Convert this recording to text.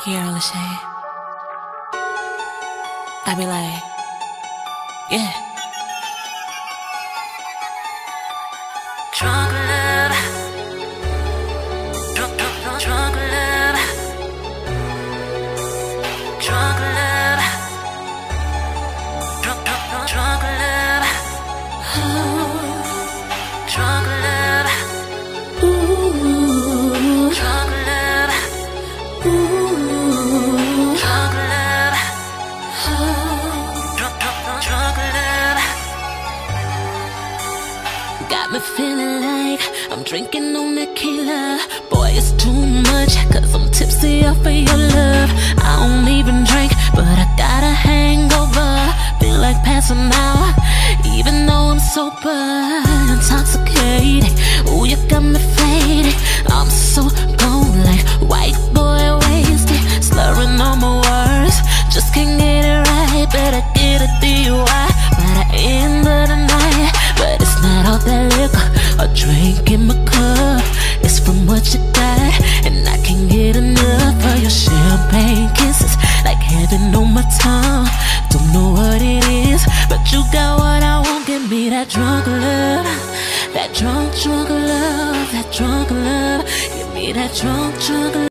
Keaira Lashae. I be like, yeah. Drunk love. Drunk, drunk, drunk, drunk love. Drunk love. Drunk, drunk, drunk, drunk love. Drunk love. Got me feeling like I'm drinking on tequila. Boy, it's too much, cause I'm tipsy off of your love. I don't even drink, but I got a hangover. Feel like passing out, even though I'm sober. Heaven on my tongue. Don't know what it is, but you got what I want. Give me that drunk love, that drunk, drunk love, that drunk love. Give me that drunk, drunk love.